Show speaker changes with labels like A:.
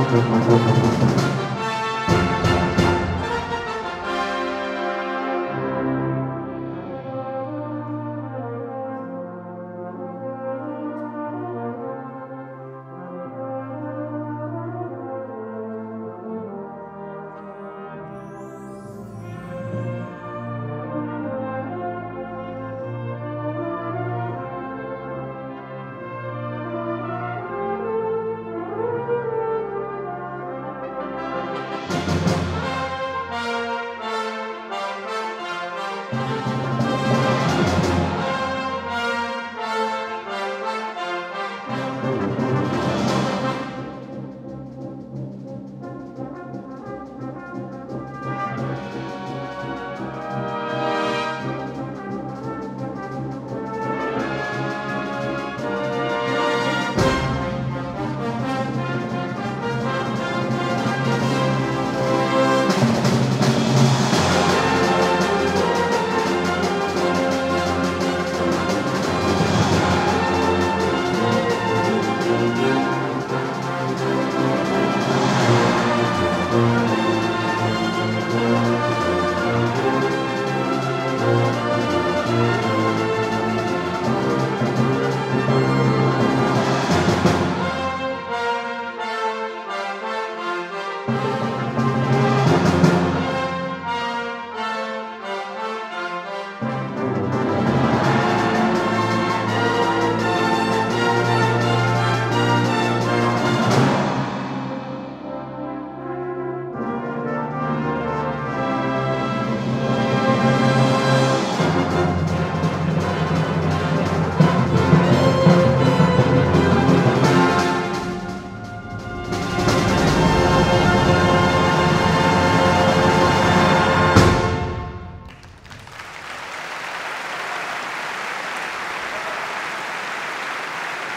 A: ハハハ
B: ハ。